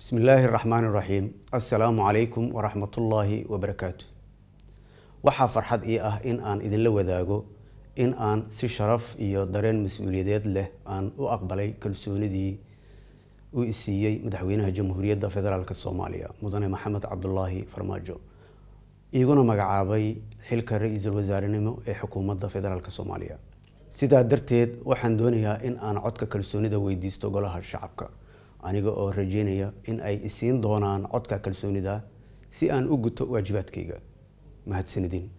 bismi illaahi raxmaan iraxiim assalaamu calaykum waraxmatullaahi wabarakaatu waxaa farxad ii ah in aan idinla wadaago in aan si sharaf iyo dareen mas'uuliyadeed leh aan u aqbalay kalsoonidii uu isiiyey madaxweynaha jamhuuriyadda federaalk soomaaliya mudane maxamed cabdulaahi farmaajo. Iguna magacaabay xilka ra'iisul wasaarenimo ee xukuumadda federaalk soomaaliya. Sidaa darteed waxaan doonayaa in aan codka kalsoonida weydiisto golaha shacabka aniga oo rajaynaya in ay isiin doonaan codka kalsoonida si aan u guto waajibaadkayga. Mahadsanidin.